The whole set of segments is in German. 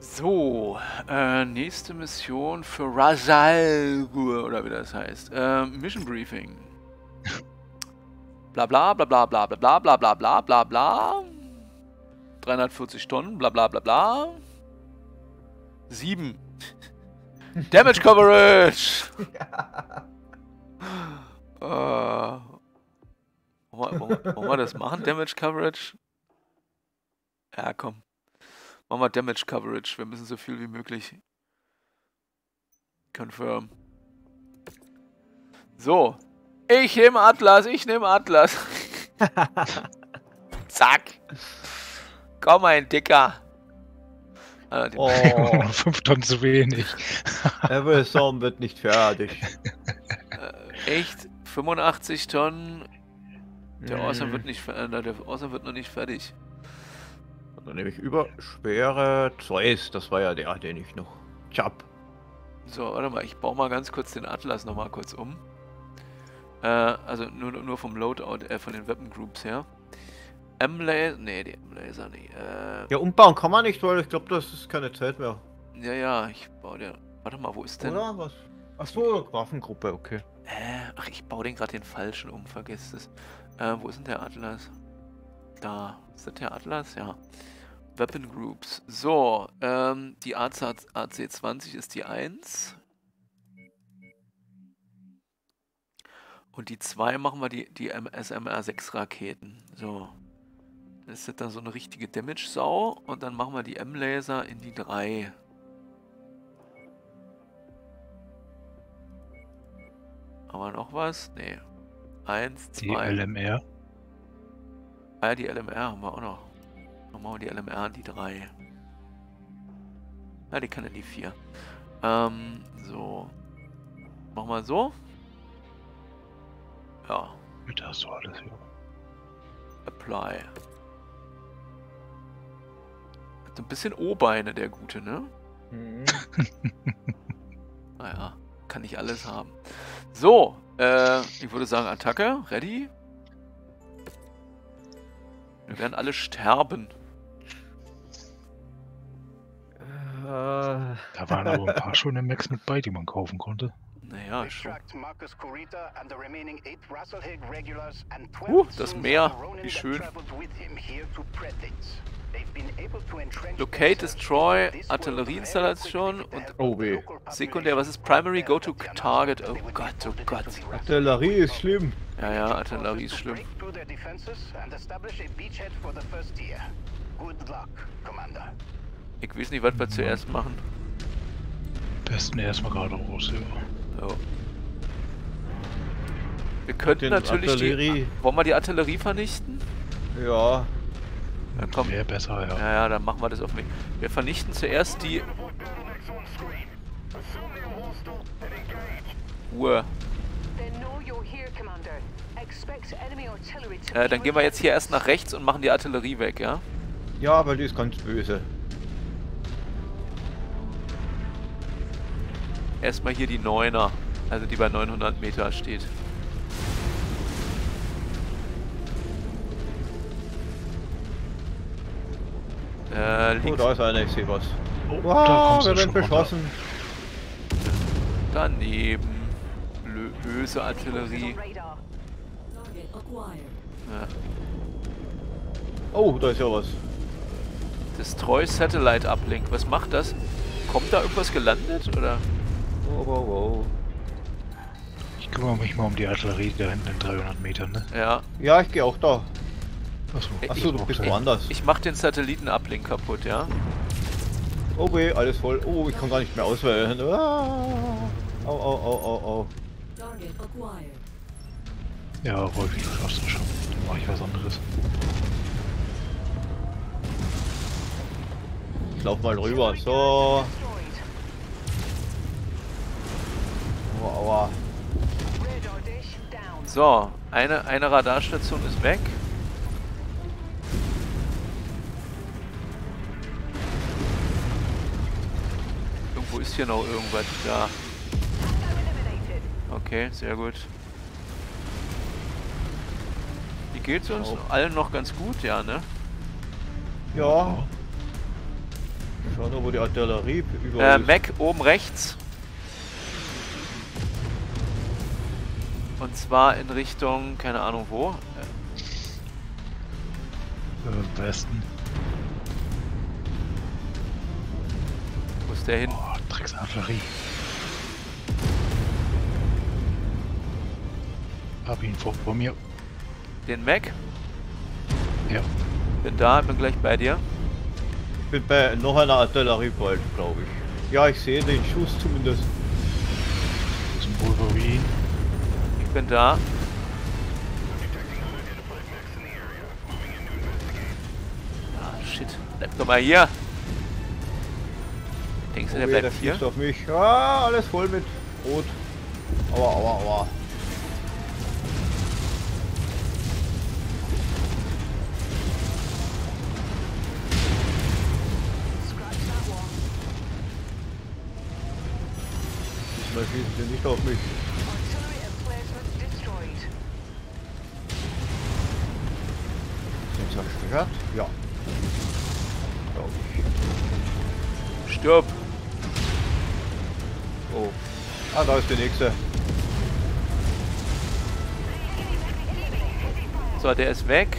So, äh, nächste Mission für Rajal oder wie das heißt. Äh, Mission Briefing. Bla bla bla bla bla bla bla bla bla bla bla. 340 Stunden, bla bla bla bla. 7. Damage Coverage! äh, wollen, wir, wollen, wir, wollen wir das machen, Damage Coverage? Ja, komm. Machen wir Damage Coverage. Wir müssen so viel wie möglich. Confirm. So. Ich nehme Atlas, ich nehme Atlas. Zack. Komm, ein Dicker. Ah, oh, fünf Tonnen zu wenig. Everson wird nicht fertig. Äh, echt? 85 Tonnen? Der Awesome wird nicht äh, der Awesome wird noch nicht fertig. Dann nehme ich über schwere Zeus. Das war ja der, den ich noch. Chap. So, warte mal, ich baue mal ganz kurz den Atlas nochmal kurz um. Äh, also nur, nur vom Loadout, äh, von den Weapon Groups her. M-Laser, nee, die M-Laser nicht. Äh, ja, umbauen kann man nicht, weil ich glaube, das ist keine Zeit mehr. Ja, ja, ich baue den. Warte mal, wo ist denn? Oder was? Achso, Waffengruppe, okay. Äh, ach, ich baue den gerade den falschen um, vergiss es. Äh, wo ist denn der Atlas? Da. Ist das der Atlas? Ja. Weapon Groups. So, ähm, die AC, AC20 ist die 1. Und die 2 machen wir die, die SMR6 Raketen. So. Das ist dann so eine richtige Damage-Sau. Und dann machen wir die M-Laser in die 3. Haben wir noch was? Nee. 1, 2. Die LMR. Ah ja, die LMR haben wir auch noch. Dann machen wir die LMR die 3. Ja, die kann in die 4. Ähm, so. Machen wir so. Ja. Bitte hast du alles, ja. Apply. Hat ein bisschen O-Beine, der Gute, ne? Mhm. naja, kann nicht alles haben. So, äh, ich würde sagen Attacke, ready. Wir werden alle sterben. Da waren aber ein paar schöne Max mit bei, die man kaufen konnte. Naja, schon. Uh, das Meer, wie schön. Locate, Destroy, Artillerieinstallation und oh weh. Sekundär, was ist Primary? Go to Target. Oh Gott, oh Gott. Artillerie ist schlimm. Ja, ja, Artillerie ist schlimm. Ich weiß nicht, was wir zuerst machen. Besten erstmal gerade raus, ja. So. Wir könnten natürlich Artillerie. die... Wollen wir die Artillerie vernichten? Ja. Ja, komm. Wäre besser, ja. Ja, ja, dann machen wir das auf mich. Wir vernichten zuerst die... Uhr. Äh, dann gehen wir jetzt hier erst nach rechts und machen die Artillerie weg, ja? Ja, weil die ist ganz böse. Erstmal hier die Neuner, also die bei 900 Meter steht. Äh, links. Oh, da ist einer, ich sehe was. Oh, wow, wir werden beschossen. Daneben. Blö böse Artillerie. Ja. Oh, da ist ja was. Destroy Satellite Uplink. Was macht das? Kommt da irgendwas gelandet, oder? Wow, wow, wow. Ich kümmere mich mal um die Artillerie da hinten in 300 Metern, ne? Ja. Ja, ich gehe auch da. Achso, Achso du bist woanders. Ich mach den Satelliten-Uplink kaputt, ja? Okay, alles voll. Oh, ich kann gar nicht mehr auswählen. Ah. Au, au, au, au, au. Ja, Wolfi, du schaffst das schon. Dann mach ich was anderes. Ich lauf mal rüber. So. Aua, aua. So, eine, eine Radarstation ist weg. Irgendwo ist hier noch irgendwas da. Okay, sehr gut. Wie geht's uns? Oh. Allen noch ganz gut, ja, ne? Ja. Schauen wir, wo die Artillerie überall Äh. Mac oben rechts. Und zwar in Richtung, keine Ahnung wo. Äh, Westen. wo ist der hin? Oh, Drecksartillerie. Hab ihn vor, vor mir. Den Mac. Ja. Bin da, bin gleich bei dir. Ich bin bei noch einer Artillerie bald, glaube ich. Ja, ich sehe den Schuss zumindest. Ich bin da. Ah, shit. Bleib doch mal hier. Denkst du, der Oh bleibt hier? schießt auf mich. Ah, alles voll mit Rot. Aua, aua, aua. Diesmal schießen sie nicht auf mich. Zerstört? Ja. Glaube ich. Stirb. Oh. Ah, da ist der nächste. So, der ist weg.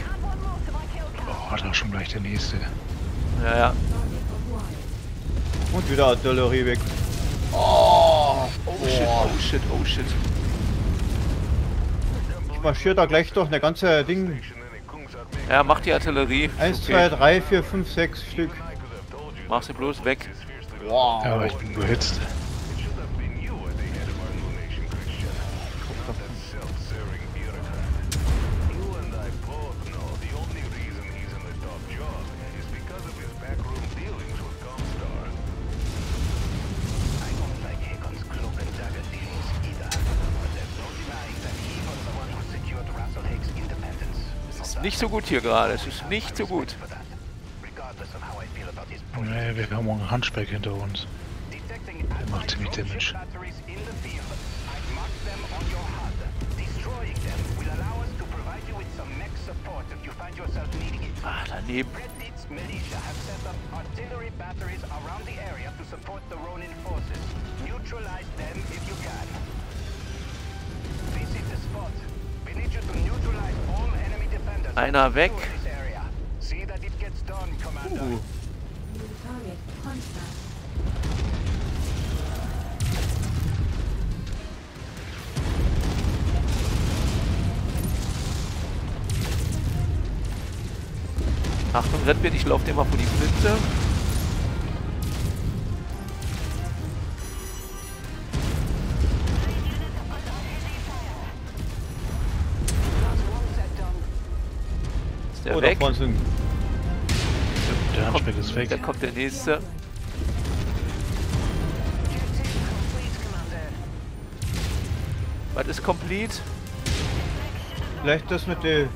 Oh, da ist schon gleich der nächste. Ja, ja. Und wieder Artillerie weg. Oh, Oh shit, oh shit, oh shit. Ich marschiere da gleich durch eine ganze Ding. Ja, mach die Artillerie. 1, Okay. 2, 3, 4, 5, 6 Stück. Mach sie bloß weg. Wow. Ja, aber ich bin überhitzt. So gut hier gerade. Es ist nicht so gut. Nee, wir haben auch einen Handspeck hinter uns. Der macht ziemlich Damage. Ah, daneben. Militia have set up artillery batteries around the area to support the Ronin forces. Neutralize them if you can. Done, Commander. Uh. Achtung, Redbeard, ich laufe dir mal vor die Flinte. Der oh, da weg? vorne sind. Der Handspeck ist weg. Da kommt der nächste. Was ist complete? Vielleicht das mit der.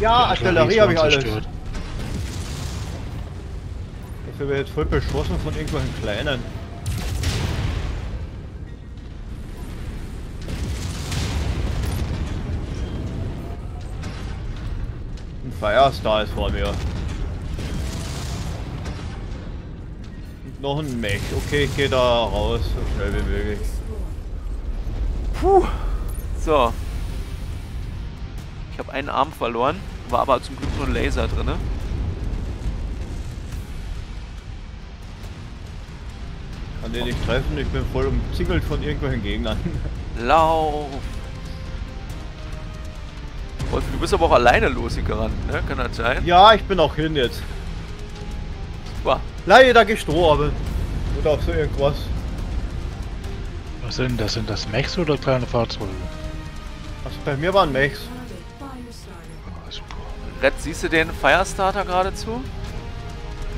Ja, Artillerie habe ich alles. zerstört. Dafür wird jetzt voll beschossen von irgendwelchen kleinen. Firestar ist vor mir. Und noch ein Mech. Okay, ich gehe da raus, so schnell wie möglich. Puh. So. Ich habe einen Arm verloren, war aber zum Glück nur ein Laser drin. Kann den nicht treffen, ich bin voll umzingelt von irgendwelchen Gegnern. Lauf! Wolfi, du bist aber auch alleine losgerannt, ne? Kann das sein? ja, ich bin auch hin jetzt. Super. Leider gestorben. Oder auf so irgendwas. Was sind das? Sind das Mechs oder kleine Fahrzeuge? Also bei mir waren Mechs. Ah, super. Red, siehst du den Firestarter geradezu?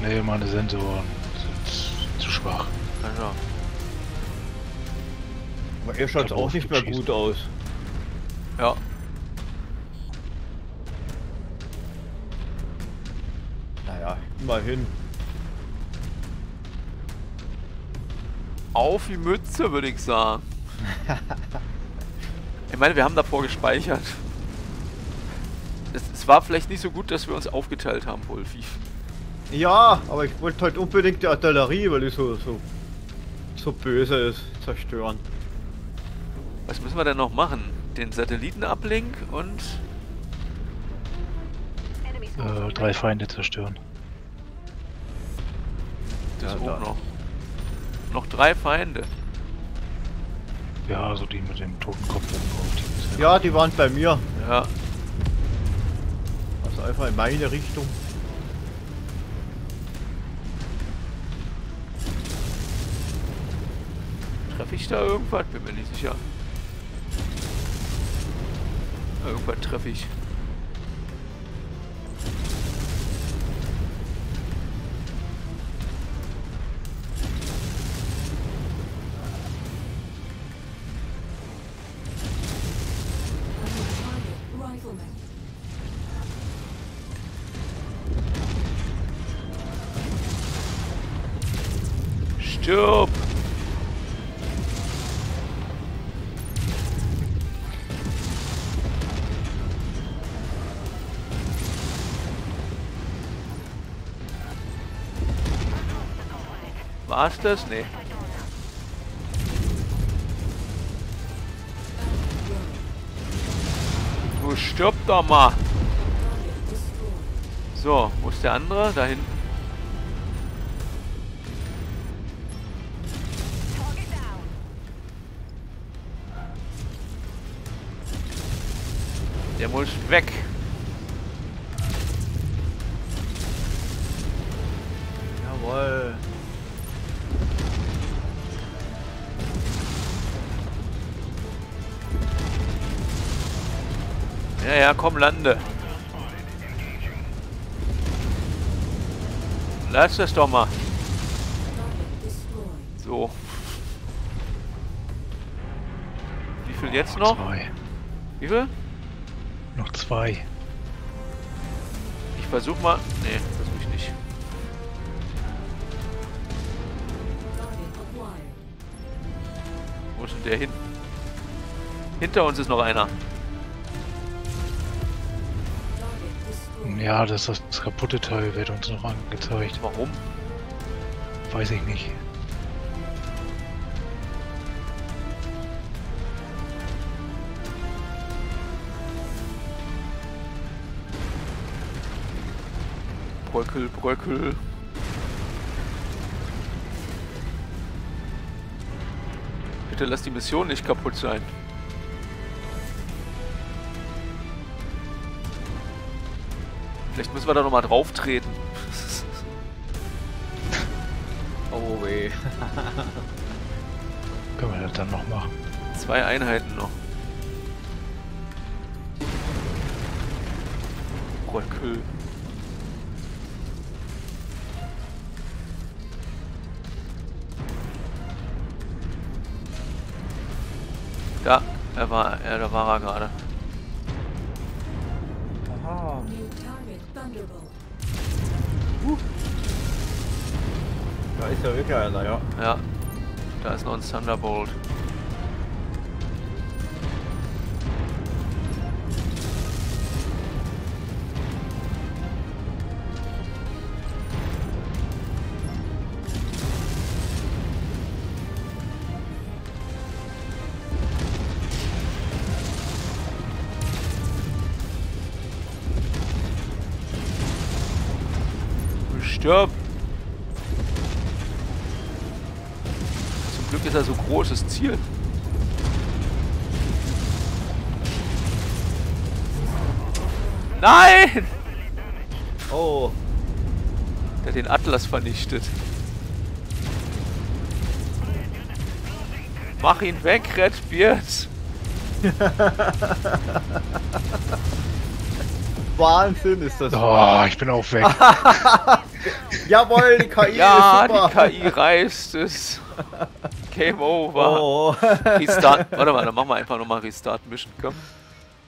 Nee, meine Sensoren sind zu schwach. Also, Aber ihr schaut auch nicht mehr gut aus. ja. Immerhin. Auf die Mütze, würde ich sagen. ich meine, wir haben davor gespeichert. Es, es war vielleicht nicht so gut, dass wir uns aufgeteilt haben, Wolfi. Ja, aber ich wollte halt unbedingt die Artillerie, weil die so, so, so böse ist, zerstören. Was müssen wir denn noch machen? Den Satellitenablink und... Äh, drei Feinde zerstören. Das Ja, auch da. noch. Noch drei Feinde. Ja, also die mit dem toten Kopf oben die Ja, die waren bei mir. Ja. Also einfach in meine Richtung. Treffe ich da irgendwas? Bin mir nicht sicher. Irgendwas treffe ich. Stirb! War's das? Nee. Du stirb doch mal! So, wo ist der andere? Da hinten. Der muss weg. Jawohl. Ja, ja, komm, lande. Lass das doch mal. So. Wie viel jetzt noch? Wie viel? Noch zwei. Ich versuch mal. Nee, versuch ich nicht. Wo ist denn der hin? Hinter uns ist noch einer. Ja, das, das, das kaputte Teil wird uns noch angezeigt. Warum? Weiß ich nicht. Bröckel, Bröckel. Bitte lass die Mission nicht kaputt sein. Vielleicht müssen wir da nochmal drauf treten. Oh weh. Können wir das dann noch machen? Zwei Einheiten noch. Bröckel. Da, er war, er, da war er gerade. Aha. Da ist ja wirklich einer, ja. Ja, da ist noch ein Thunderbolt. Stirb! Zum Glück ist er so großes Ziel. Nein! Oh. Der hat den Atlas vernichtet. Mach ihn weg, Red Beard! Wahnsinn ist das. Oh, ich bin auch weg. Jawohl, die KI Ja, ist super. die KI reißt es. Game over. Oh. Restart. Warte mal, dann machen wir einfach nochmal Restart Mission, komm.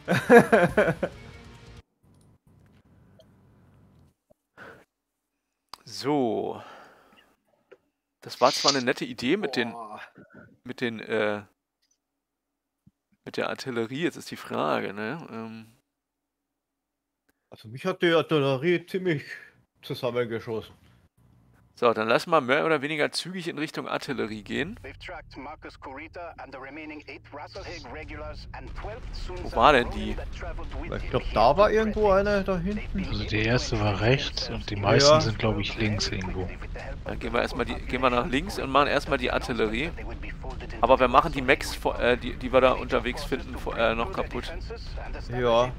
So. Das war zwar eine nette Idee mit den, mit den, äh, mit der Artillerie, jetzt ist die Frage, ne? Ähm, Also mich hat die Artillerie ziemlich zusammengeschossen. So, dann lass mal mehr oder weniger zügig in Richtung Artillerie gehen. We've tracked Marcus Kurita and the remaining eight Rasselhig regulars and 12 Sunsa war denn die? Ich glaube, da war irgendwo eine da hinten. Also die erste war rechts und die meisten Ja. sind, glaube ich, links irgendwo. Dann gehen wir erstmal die, gehen wir nach links und machen erstmal die Artillerie. Aber wir machen die Mechs, vor- äh, die, die wir da unterwegs finden, äh, noch kaputt. Ja.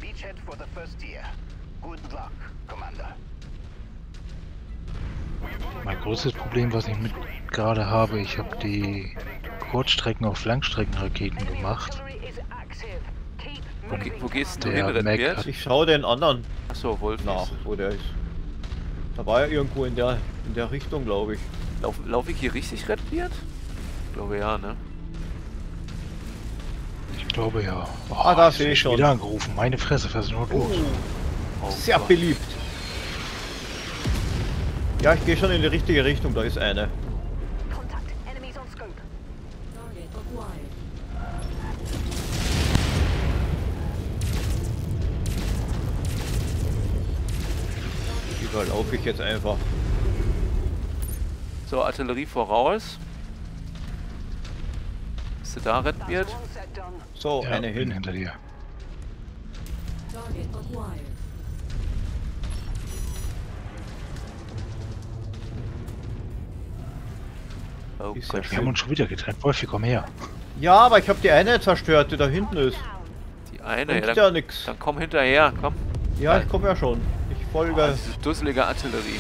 Good luck, Commander. Mein größtes Problem, was ich mit gerade habe, ich habe die Kurzstrecken auf Langstreckenraketen gemacht. Wo, ge- wo gehst du hin, Mac hat- Ich schaue den anderen Achso, Wolf. nach, wo der ist. Da war er irgendwo in der, in der Richtung, glaube ich. Lauf, lauf ich hier richtig, Redbeard? Ich glaube ja, ne? Ich glaube ja. Oh, Ah, da sehe werd ich schon. Wieder angerufen. Meine Fresse, was ist denn heute los? Oh Sehr Gott. beliebt. Ja, ich gehe schon in die richtige Richtung, da ist eine. Überlaufe ich jetzt einfach. So, Artillerie voraus. Bist du da, Redbeard? So, Ja, eine hin. hinter dir. Target acquired. Oh Ist Gott, ja Wir haben uns schon wieder getrennt. Wolfi, komm her. Ja, aber ich habe die eine zerstört, die da hinten ist. die eine. Bringt Ja, ja dann, nix. dann komm hinterher, komm. Ja, ich komme ja schon. Ich Oh, folge. diese dusselige Artillerie.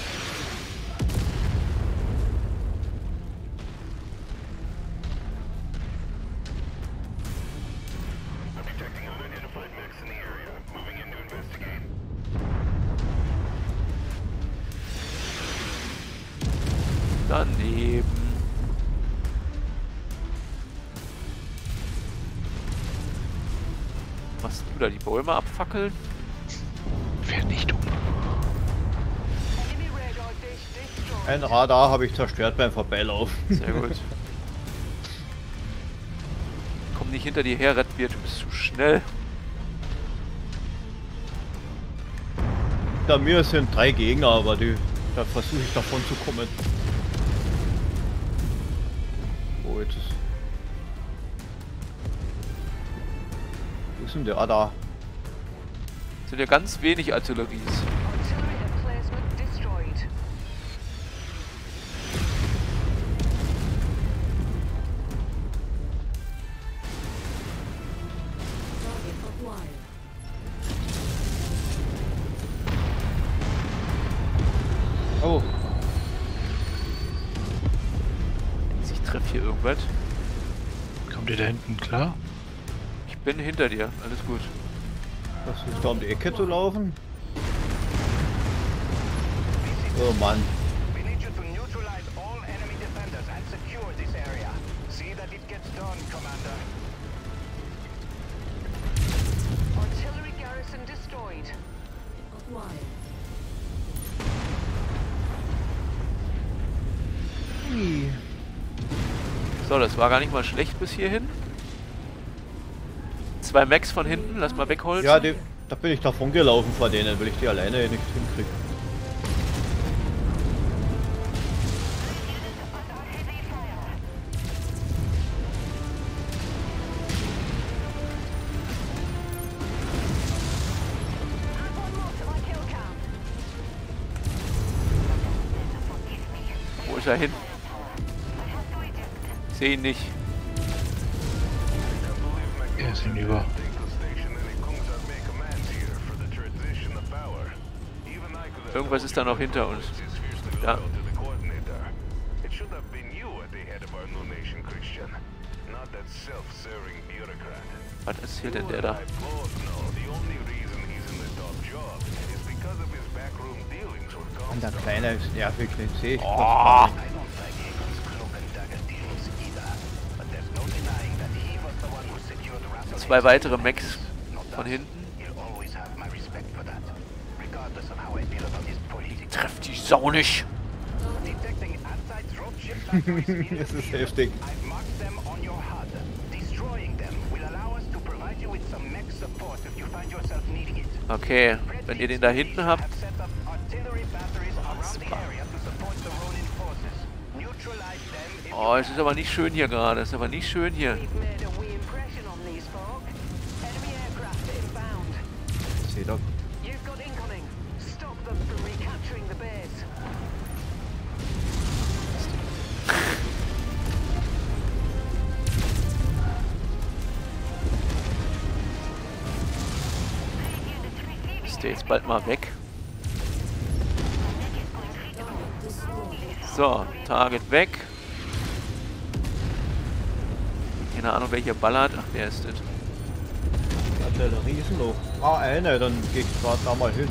Bäume abfackeln? Um. Radar destroyed. Ein Radar habe ich zerstört beim Vorbeilaufen. Sehr gut. Komm nicht hinter dir her, Redbeard, du bist zu schnell. Hinter mir sind drei Gegner, aber die, da versuche ich davon zu kommen. Oh, jetzt ist... Wo ist denn der? Ah, da. Sind ja ganz wenig Artilleries. Oh, Ich treffe hier irgendwas. Kommt ihr da hinten klar? Ich bin hinter dir, alles gut. Das ist da um die Ecke zu laufen. Oh Mann. We need you to neutralize all enemy defenders and secure this area. See that it gets done, Commander. Artillery garrison destroyed. Acquired. So, das war gar nicht mal schlecht bis hierhin. Zwei Max von hinten, lass mal wegholzen. Ja, die, da bin ich davon gelaufen vor denen, weil ich die alleine nicht hinkriege. Wo ist er hin? Sehe ihn nicht. Er ist hinüber. Irgendwas ist da noch hinter uns. Ja. Was erzählt denn der da? Und der. Kleine ist nervig, den sehe ich. Oh, I feel about his politics. Treff die Sau nicht. Das ist heftig. Okay, wenn ihr den da hinten habt, Oh, es ist aber nicht schön hier gerade. Es ist aber nicht schön hier. The base. Ist der jetzt bald mal weg? So, Target weg. Keine Ahnung, welcher ballert. Ach, der ist das. Artillerie ist noch. Ah, eine, dann geh ich grad da mal hin.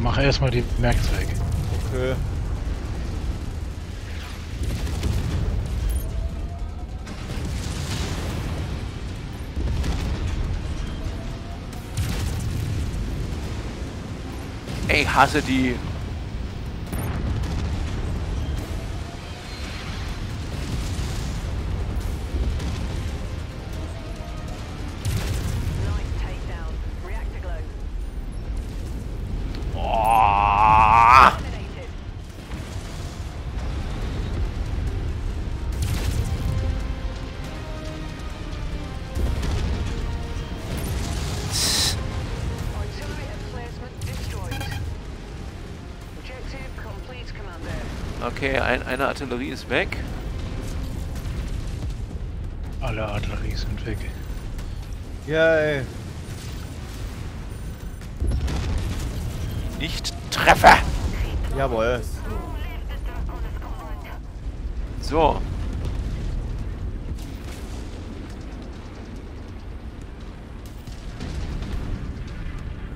Mach erstmal die weg. Okay. Ey, hasse die. Okay, ein, eine Artillerie ist weg. Alle Artillerie sind weg. Yay. Nicht treffe. Jawohl. So.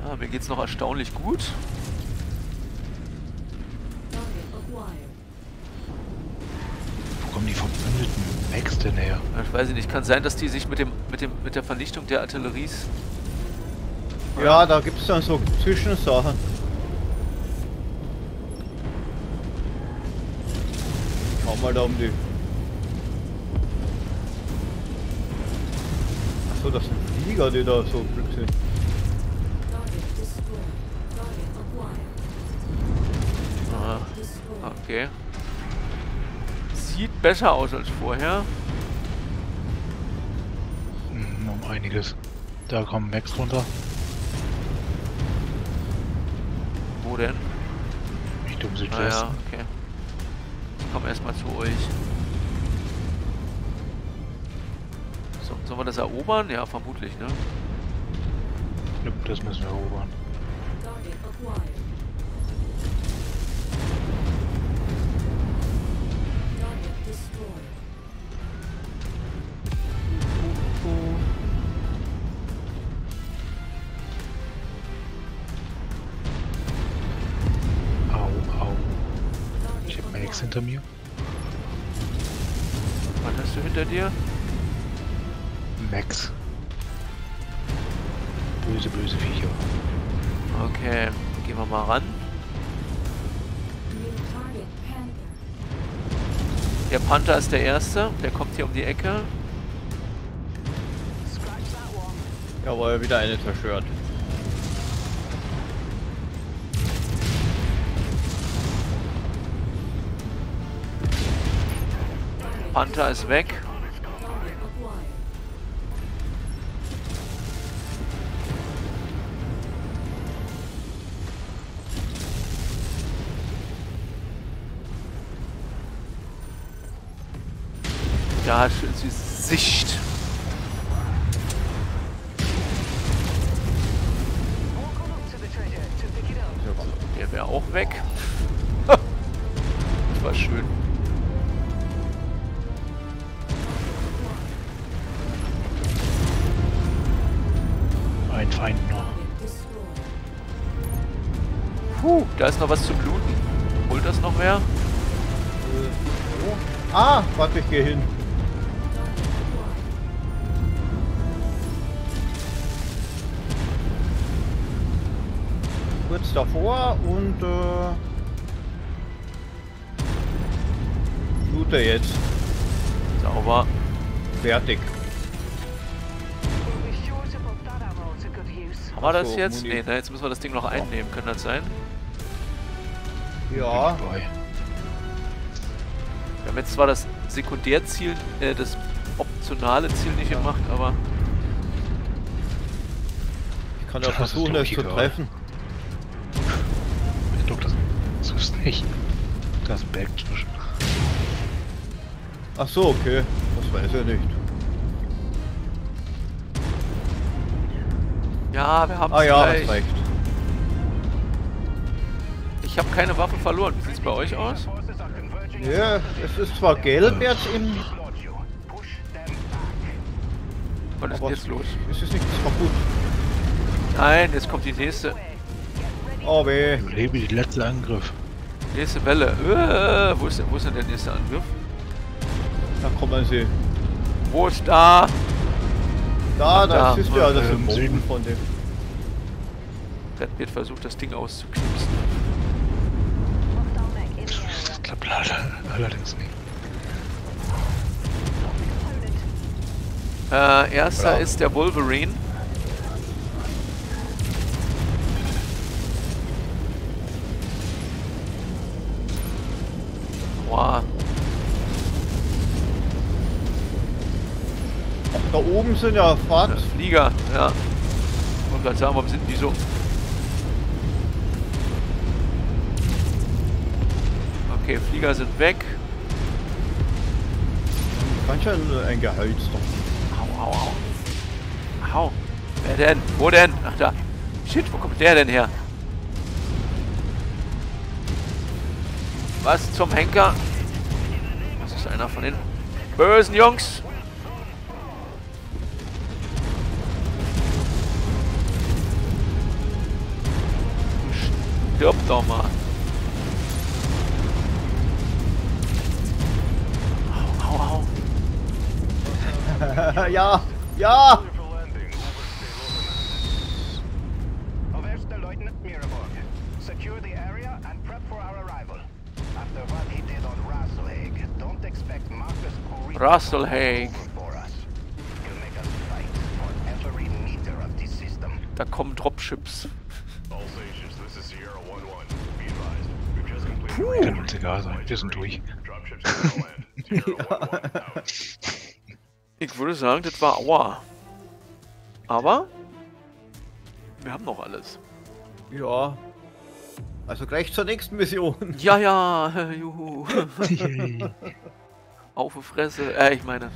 Ah, mir geht's noch erstaunlich gut. Die verbündeten Max denn her? Ich weiß nicht, kann sein, dass die sich mit dem mit dem mit der Vernichtung der Artilleries. Ja, da gibt's dann so Zwischensachen. Schau mal da um die. Achso, das sind Flieger, die da so Glück sind. Ah, okay. Sieht besser aus als vorher. Hm, um einiges. Da kommen Max runter. Wo denn? Richtung Ah Südwesten. ja, okay. Komm erstmal zu euch. So, sollen wir das erobern? Ja, vermutlich, ne? Jupp, das müssen wir erobern. Au, hinter mir. Was hast du hinter dir? Max. Böse, böse Viecher. Okay, gehen wir mal ran. Der Panther ist der erste, der kommt hier um die Ecke. Jawohl, wieder eine zerstört. Panther ist weg. Da hat sie Sicht. Der wäre auch weg. das war schön. Da ist noch was zu bluten. Holt das noch wer? Oh. Ah, warte, ich gehe hin. Kurz davor und äh, loote jetzt. Sauber. Fertig. Haben wir das so, jetzt? Nee, ne, jetzt müssen wir das Ding noch einnehmen. Kann das sein? Ja. Wir haben jetzt zwar das Sekundärziel, äh, das optionale Ziel nicht gemacht, aber ich kann ja Das versuchen, es zu treffen. Doch, das, das ist nicht. Da ist ein Berg zwischen. Ach so, okay. Das weiß ich nicht. ja, wir haben Ah ja, hast recht. Ich habe keine Waffe verloren. Wie sieht's bei euch aus? Ja, es ist zwar gelb jetzt im... Was ist denn jetzt los? es ist nichts kaputt. Nein, jetzt kommt die nächste, Oh weh. Überlebe die letzte Angriff. nächste Welle. Äh, wo, ist, denn- wo ist denn der nächste Angriff? Da kommen sie. Wo ist da? Da, da. das ist ja das Ähm, Symbol Süden. von dem. Redbeard versucht das Ding auszuknipsen. Hostile mech in the area. Das klappt leider allerdings nicht. Äh, erster Ja. ist der Wolverine. Boah, Da oben sind ja Fahrt. der Flieger, ja. Ich wollte gerade sagen, warum sind die so? Okay, Flieger sind weg. Ganz schön ein Geheizter. Au, au, au. Au. Wer denn? Wo denn? Ach da. Shit, wo kommt der denn her? Was zum Henker? Das ist einer von den bösen Jungs. Stirb doch mal. Sierra 1-1. Be advised. We've just completed Kann uns egal sein, wir sind durch. Dropships Ich würde sagen, das war Aua. Aber wir haben noch alles. Ja. Also gleich zur nächsten Mission. Ja, ja, juhu. Auf die Fresse. Äh, ich meine.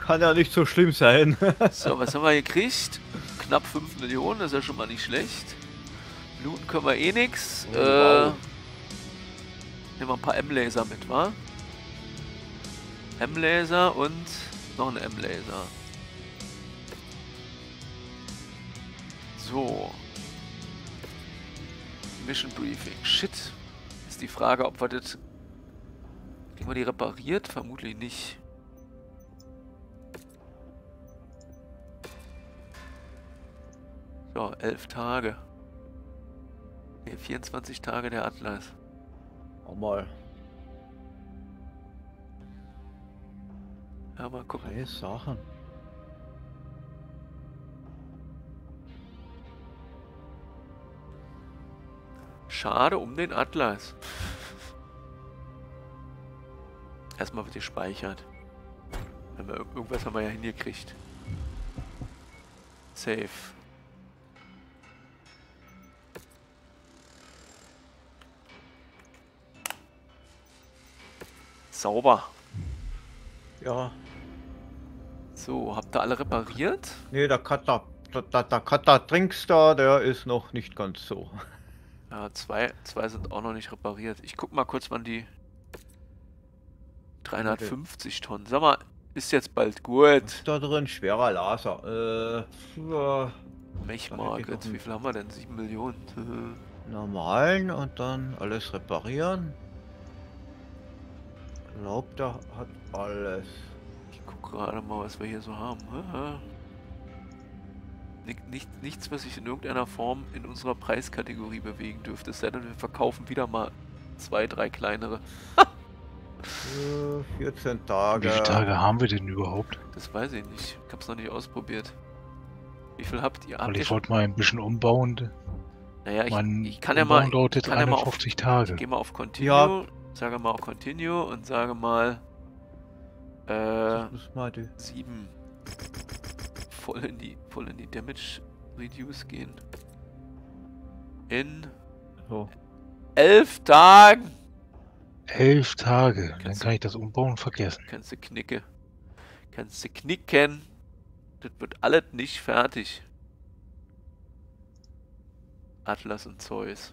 Kann ja nicht so schlimm sein. So, was haben wir gekriegt? Knapp 5 Millionen, das ist ja schon mal nicht schlecht. Looten können wir eh nix. Oh, äh, wow. nehmen wir ein paar M-Laser mit, wa? M-Laser und noch ein M-Laser. So. Mission Briefing. Shit. Ist die Frage, ob wir das... Kriegen wir die repariert? Vermutlich nicht. So, 11 Tage. Ne, 24 Tage der Atlas. Auch mal. Mal gucken. Drei Sachen. Schade um den Atlas. Erstmal wird gespeichert. Wenn wir, irg- irgendwas haben wir ja hingekriegt. Safe. Sauber. Ja. So, habt ihr alle repariert? Nee, der Kata, der, der, der Kata Drinks da, der ist noch nicht ganz so. Ja, zwei, zwei sind auch noch nicht repariert. Ich guck mal kurz, wann die 350 Tonnen. Sag mal, ist jetzt bald gut. Ist da drin schwerer Laser. Äh, für Mech Da hätte ich Market, noch wie viel haben wir denn? 7 Millionen. normalen und dann alles reparieren. Glaubt, der hat alles. Ich guck gerade mal, was wir hier so haben. Nicht, nicht, nichts, was sich in irgendeiner Form in unserer Preiskategorie bewegen dürfte. Es sei denn, wir verkaufen wieder mal zwei, drei kleinere. Äh, 14 Tage. Wie viele Tage haben wir denn überhaupt? Das weiß ich nicht. Ich hab's noch nicht ausprobiert. Wie viel habt ihr? Habt Weil ich wollte mal ein bisschen umbauen. Naja, ich, ich kann ja mal, ich kann ja mal auf, 51 ich Tage. gehe mal auf Continue, Ja. sage mal auf Continue und sage mal äh, 7 voll in die voll in die Damage Reduce gehen. In So. 11 Tagen Elf Tage. Dann Kannst du- kann ich das umbauen vergessen. kannst du knicke. Kannst du knicken. Das wird alles nicht fertig. Atlas und Zeus.